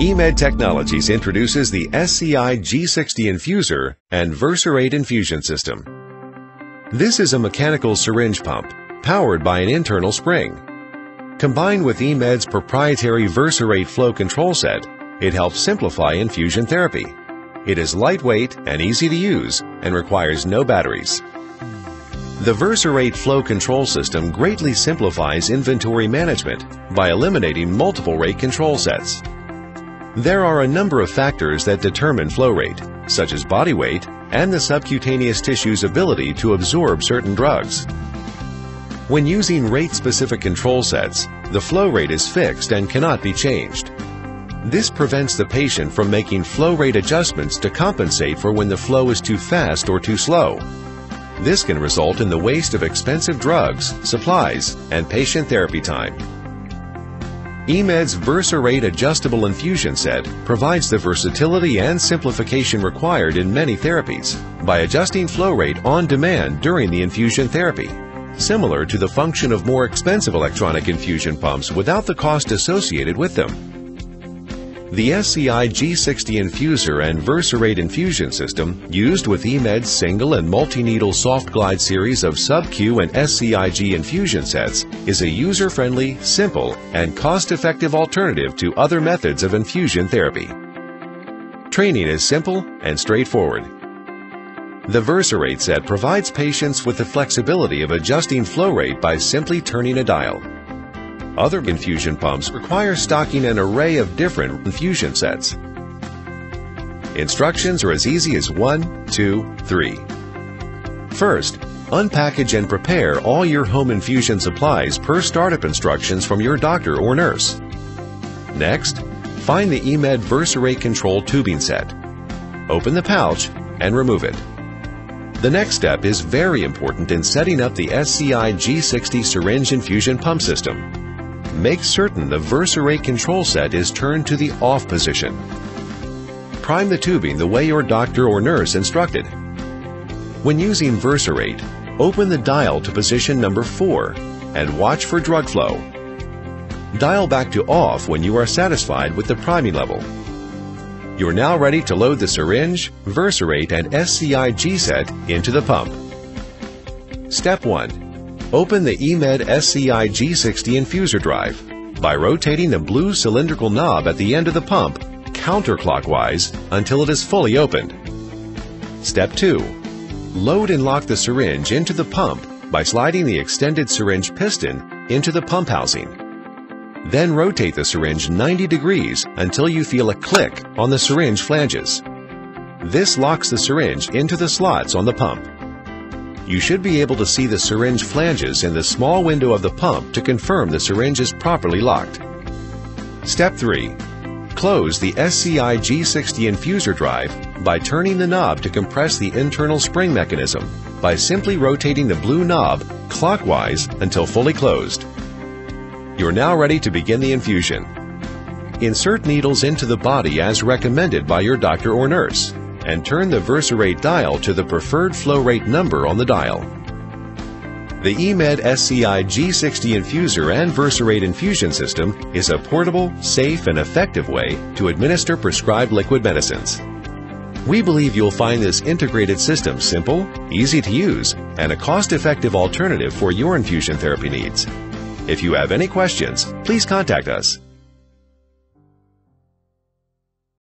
eMed Technologies introduces the SCIg60 infuser and VersaRate infusion system. This is a mechanical syringe pump powered by an internal spring. Combined with eMed's proprietary VersaRate flow control set, it helps simplify infusion therapy. It is lightweight and easy to use and requires no batteries. The VersaRate flow control system greatly simplifies inventory management by eliminating multiple rate control sets. There are a number of factors that determine flow rate, such as body weight and the subcutaneous tissue's ability to absorb certain drugs. When using rate-specific control sets, the flow rate is fixed and cannot be changed. This prevents the patient from making flow rate adjustments to compensate for when the flow is too fast or too slow. This can result in the waste of expensive drugs, supplies, and patient therapy time. eMed's VersaRate adjustable infusion set provides the versatility and simplification required in many therapies by adjusting flow rate on demand during the infusion therapy, similar to the function of more expensive electronic infusion pumps without the cost associated with them. The SCIg60 infuser and VersaRate infusion system, used with eMed's single and multi-needle soft glide series of sub-Q and SCIG infusion sets, is a user-friendly, simple, and cost-effective alternative to other methods of infusion therapy. Training is simple and straightforward. The VersaRate set provides patients with the flexibility of adjusting flow rate by simply turning a dial. Other infusion pumps require stocking an array of different infusion sets. Instructions are as easy as one, two, three. First, unpackage and prepare all your home infusion supplies per startup instructions from your doctor or nurse. Next, find the eMed VersaRate control tubing set. Open the pouch and remove it. The next step is very important in setting up the SCIg60 syringe infusion pump system make certain the VersaRate control set is turned to the off position. Prime the tubing the way your doctor or nurse instructed. When using VersaRate, open the dial to position number 4 and watch for drug flow. Dial back to off when you are satisfied with the priming level. You're now ready to load the syringe, VersaRate, and SCI G-set into the pump. Step 1 Open the eMed SCIg60 infuser drive by rotating the blue cylindrical knob at the end of the pump counterclockwise until it is fully opened. Step 2. Load and lock the syringe into the pump by sliding the extended syringe piston into the pump housing. Then rotate the syringe 90 degrees until you feel a click on the syringe flanges. This locks the syringe into the slots on the pump you should be able to see the syringe flanges in the small window of the pump to confirm the syringe is properly locked. Step 3. Close the SCIg60 infuser drive by turning the knob to compress the internal spring mechanism by simply rotating the blue knob clockwise until fully closed. You're now ready to begin the infusion. Insert needles into the body as recommended by your doctor or nurse and turn the VersaRate dial to the preferred flow rate number on the dial. The eMed SCIg60 infuser and Verserate infusion system is a portable, safe, and effective way to administer prescribed liquid medicines. We believe you'll find this integrated system simple, easy to use, and a cost-effective alternative for your infusion therapy needs. If you have any questions, please contact us